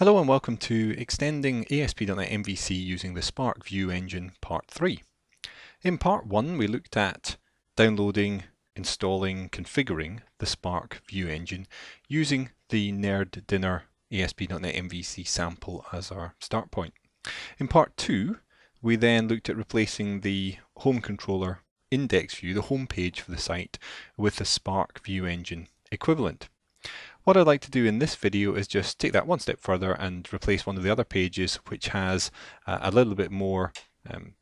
Hello and welcome to Extending ASP.NET MVC using the Spark View Engine Part 3. In Part 1 we looked at downloading, installing, configuring the Spark View Engine using the Nerd Dinner ASP.NET MVC sample as our start point. In Part 2 we then looked at replacing the home controller index view, the home page for the site, with the Spark View Engine equivalent. What I'd like to do in this video is just take that one step further and replace one of the other pages which has uh, a little bit more um,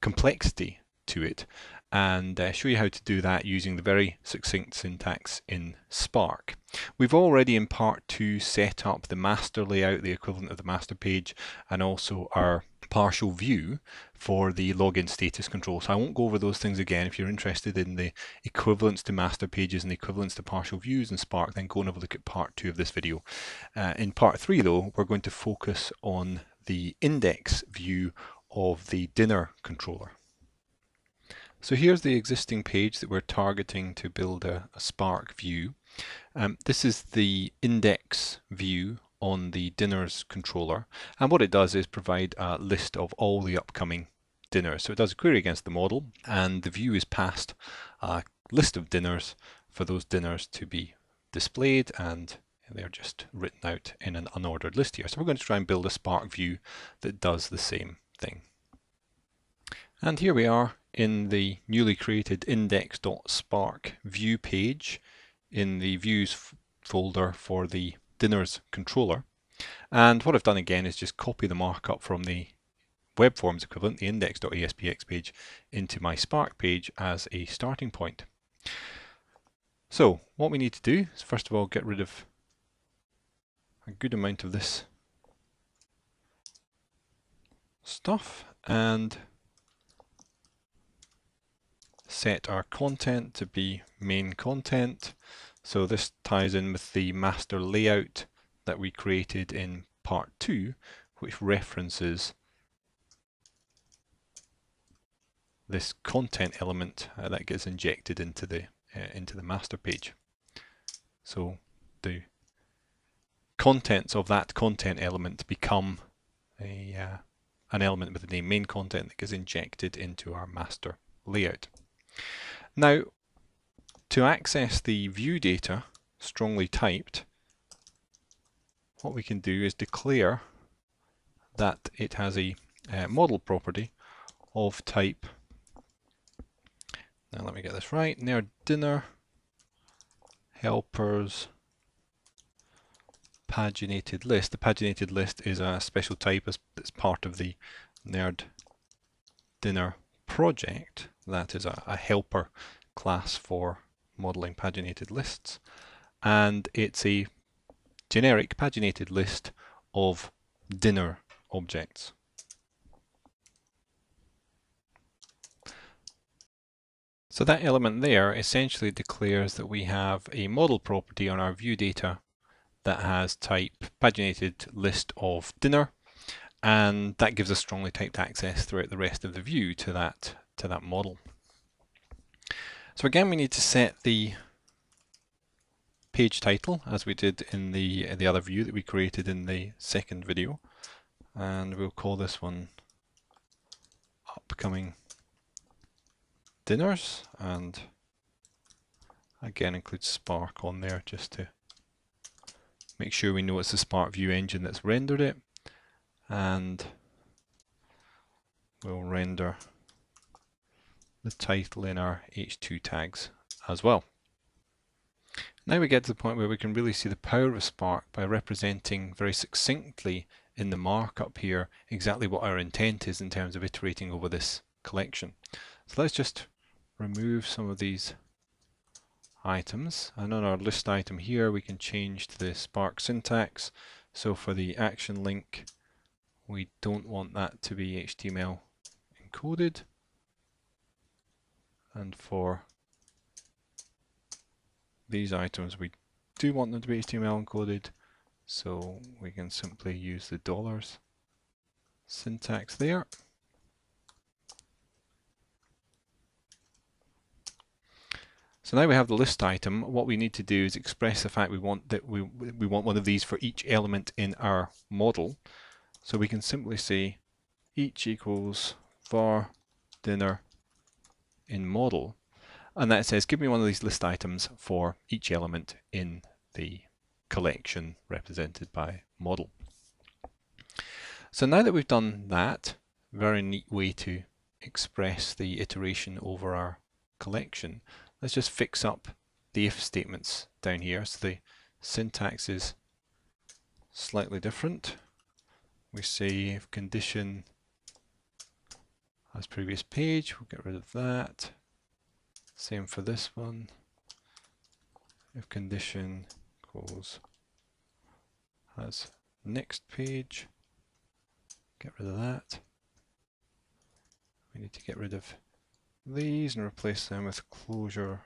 complexity to it and uh, show you how to do that using the very succinct syntax in Spark. We've already in part 2 set up the master layout, the equivalent of the master page, and also our partial view for the login status control. So I won't go over those things again. If you're interested in the equivalents to master pages and the equivalents to partial views in Spark, then go and have a look at part two of this video. Uh, in part three though, we're going to focus on the index view of the dinner controller. So here's the existing page that we're targeting to build a, a Spark view. Um, this is the index view on the dinners controller. And what it does is provide a list of all the upcoming dinners. So it does a query against the model and the view is passed a list of dinners for those dinners to be displayed and they're just written out in an unordered list here. So we're going to try and build a Spark view that does the same thing. And here we are in the newly created index.spark view page in the views folder for the dinners controller. And what I've done again is just copy the markup from the web forms equivalent, the index.aspx page, into my Spark page as a starting point. So what we need to do is first of all get rid of a good amount of this stuff and set our content to be main content so this ties in with the master layout that we created in part 2, which references this content element uh, that gets injected into the uh, into the master page. So the contents of that content element become a uh, an element with the name main content that gets injected into our master layout. Now to access the view data, strongly typed, what we can do is declare that it has a uh, model property of type, now let me get this right, nerd dinner helpers paginated list. The paginated list is a special type as that's part of the nerd dinner project that is a, a helper class for modeling paginated lists and it's a generic paginated list of dinner objects. So that element there essentially declares that we have a model property on our view data that has type paginated list of dinner and that gives us strongly typed access throughout the rest of the view to that to that model. So again, we need to set the page title as we did in the the other view that we created in the second video. And we'll call this one upcoming dinners. And again include Spark on there just to make sure we know it's the Spark View engine that's rendered it and we'll render the title in our H2 tags as well. Now we get to the point where we can really see the power of Spark by representing very succinctly in the markup here exactly what our intent is in terms of iterating over this collection. So let's just remove some of these items and on our list item here we can change to the Spark syntax so for the action link we don't want that to be HTML encoded. And for these items we do want them to be HTML encoded. So we can simply use the dollars syntax there. So now we have the list item, what we need to do is express the fact we want that we, we want one of these for each element in our model. So we can simply say each equals var dinner in model and that says give me one of these list items for each element in the collection represented by model. So now that we've done that, very neat way to express the iteration over our collection, let's just fix up the if statements down here. So the syntax is slightly different. We say if condition as previous page, we'll get rid of that. Same for this one. If condition equals has next page, get rid of that. We need to get rid of these and replace them with closure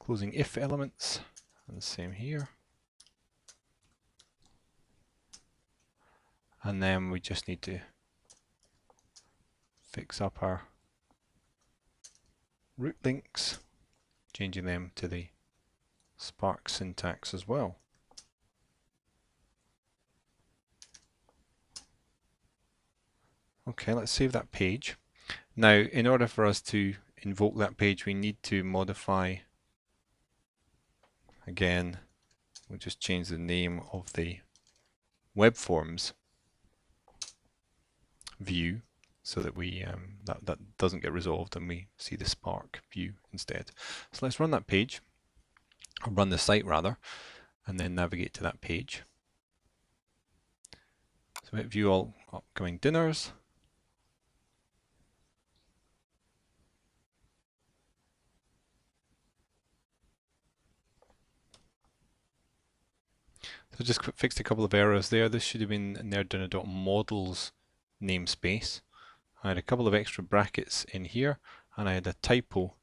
closing if elements and the same here. And then we just need to fix up our route links, changing them to the Spark syntax as well. Okay, let's save that page. Now, in order for us to invoke that page, we need to modify, again, we'll just change the name of the web forms view so that we um, that, that doesn't get resolved and we see the Spark view instead. So let's run that page, or run the site rather, and then navigate to that page. So we view all upcoming dinners. So just fixed a couple of errors there. This should have been nerddinner.models namespace. I had a couple of extra brackets in here and I had a typo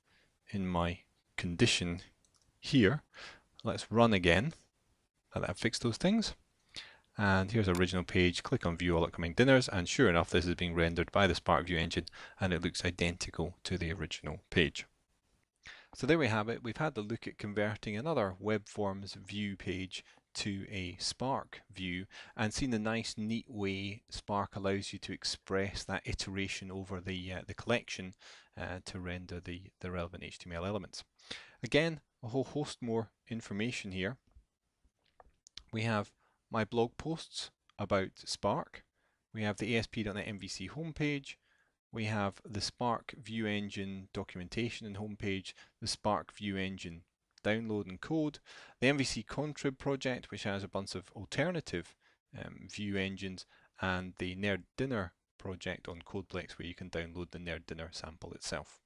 in my condition here. Let's run again. And I've fixed those things. And here's original page. Click on view all upcoming dinners and sure enough this is being rendered by the Spark View engine and it looks identical to the original page. So there we have it. We've had the look at converting another web forms view page to a Spark view and seen the nice neat way Spark allows you to express that iteration over the, uh, the collection uh, to render the, the relevant HTML elements. Again, a whole host more information here. We have my blog posts about Spark. We have the ASP.NET MVC homepage. We have the Spark View Engine documentation and homepage, the Spark View Engine download and code, the MVC Contrib project, which has a bunch of alternative um, view engines, and the Nerd Dinner project on CodePlex, where you can download the Nerd Dinner sample itself.